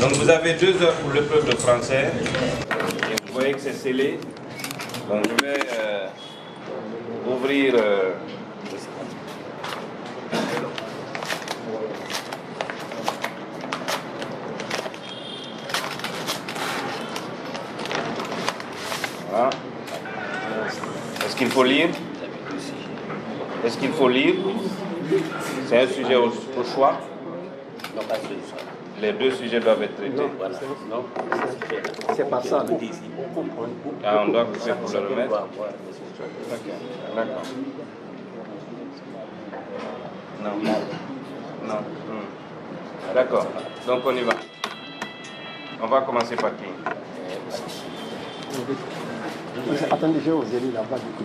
Donc vous avez deux heures pour le peuple français. Et vous voyez que c'est scellé. Donc je vais... Euh, ouvrir. euh, Voilà. Est-ce qu'il faut lire? Est-ce qu'il faut lire? C'est un sujet au, choix Non, pas Les deux sujets doivent être traités. Voilà. Non, C'est pas ça. non. Ah, on doit couper pour le remettre d'accord. Non. Non. Hmm. D'accord. Donc on y va. On va commencer par qui? Attendez, je vais vous aider là-bas. du coup.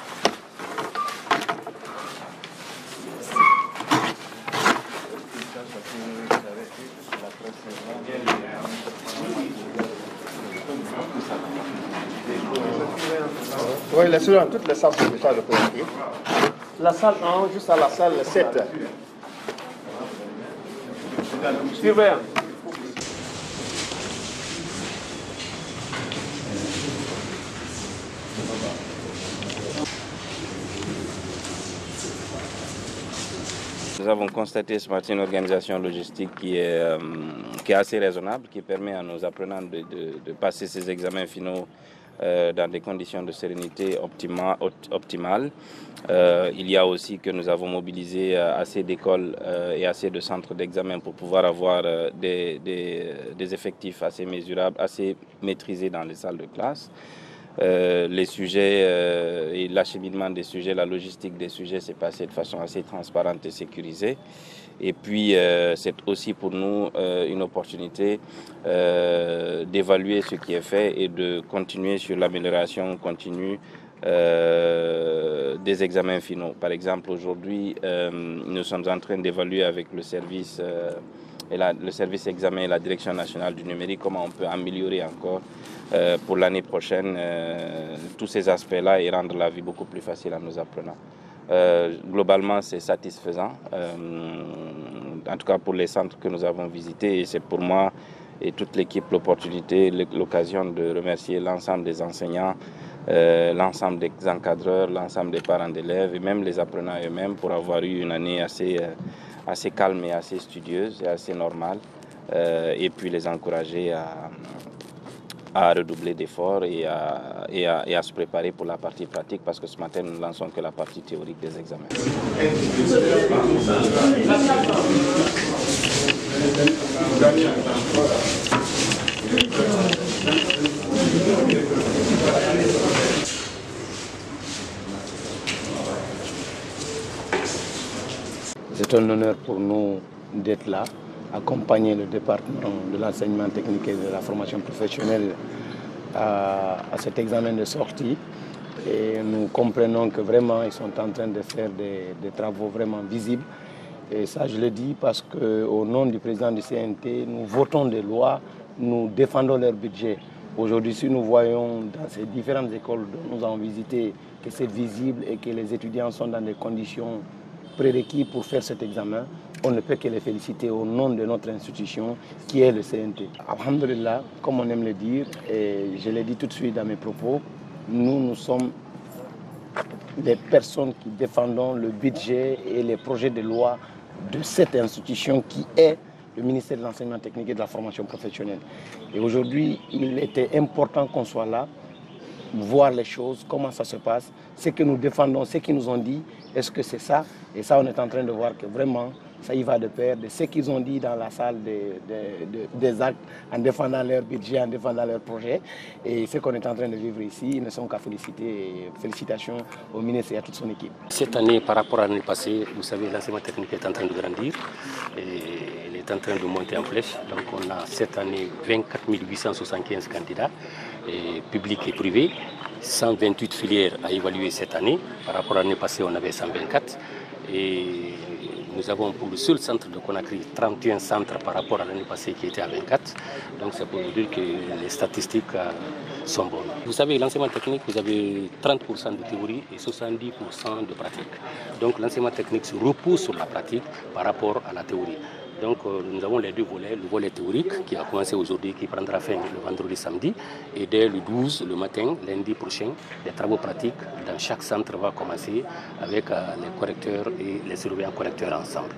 Oui, laissez-le dans toutes les salles sont déjà représentées. La salle 1 jusqu'à la salle 7. Surveillant. Nous avons constaté ce matin une organisation logistique qui est, euh, qui est assez raisonnable, qui permet à nos apprenants de, de- de passer ces examens finaux euh, dans des conditions de sérénité optima- opt- optimales. Euh, il y a aussi que nous avons mobilisé euh, assez d'écoles et assez de centres d'examen pour pouvoir avoir des effectifs assez mesurables, assez maîtrisés dans les salles de classe. Euh, les sujets euh, et l'acheminement des sujets, la logistique des sujets s'est passé de façon assez transparente et sécurisée. Et puis, euh, c'est aussi pour nous une opportunité d'évaluer ce qui est fait et de continuer sur l'amélioration continue des examens finaux. Par exemple, aujourd'hui, nous sommes en train d'évaluer avec le service, et le service examen et la direction nationale du numérique comment on peut améliorer encore euh, pour l'année prochaine euh, tous ces aspects-là et rendre la vie beaucoup plus facile à nos apprenants. Euh, globalement, c'est satisfaisant, en tout cas pour les centres que nous avons visités. Et c'est pour moi et toute l'équipe l'opportunité, l'occasion de remercier l'ensemble des enseignants, l'ensemble des encadreurs, l'ensemble des parents d'élèves et même les apprenants eux-mêmes pour avoir eu une année assez, assez calme et assez studieuse et assez normale. Euh, et puis les encourager à, à redoubler d'efforts et à, et, à, et à se préparer pour la partie pratique parce que ce matin, nous ne lançons que la partie théorique des examens. C'est un honneur pour nous d'être là, accompagner le département de l'enseignement technique et de la formation professionnelle à, à cet examen de sortie. Et nous comprenons que vraiment, ils sont en train de faire des, des travaux vraiment visibles. Et ça, je le dis parce qu'au nom du président du CNT, nous votons des lois, nous défendons leur budget. Aujourd'hui, si nous voyons dans ces différentes écoles dont nous avons visité que c'est visible et que les étudiants sont dans des conditions prérequis pour faire cet examen, on ne peut que les féliciter au nom de notre institution qui est le CNT. Alhamdulillah, comme on aime le dire, et je l'ai dit tout de suite dans mes propos, nous, nous sommes des personnes qui défendons le budget et les projets de loi de cette institution qui est le ministère de l'Enseignement technique et de la formation professionnelle. Et aujourd'hui, il était important qu'on soit là, voir les choses, comment ça se passe, ce que nous défendons, ce qu'ils nous ont dit, est-ce que c'est ça? Et ça, on est en train de voir que vraiment, ça y va de pair de ce qu'ils ont dit dans la salle des actes en défendant leur budget, en défendant leur projet. Et ce qu'on est en train de vivre ici, ils ne sont qu'à féliciter. Félicitations au ministre et à toute son équipe. Cette année, par rapport à l'année passée, vous savez, l'enseignement technique est en train de grandir. Est en train de monter en flèche. Donc on a cette année 24 875 candidats, publics et privés. 128 filières à évaluer cette année. Par rapport à l'année passée, on avait 124. Et nous avons pour le seul centre de Conakry 31 centres par rapport à l'année passée qui était à 24. Donc c'est pour vous dire que les statistiques euh, sont bonnes. Vous savez, l'enseignement technique, vous avez 30% de théorie et 70% de pratique. Donc l'enseignement technique se repose sur la pratique par rapport à la théorie. Donc euh, nous avons les deux volets, le volet théorique qui a commencé aujourd'hui, qui prendra fin le vendredi samedi, et dès le 12, le matin, lundi prochain, les travaux pratiques dans chaque centre vont commencer avec euh, les correcteurs et les surveillants correcteurs ensemble.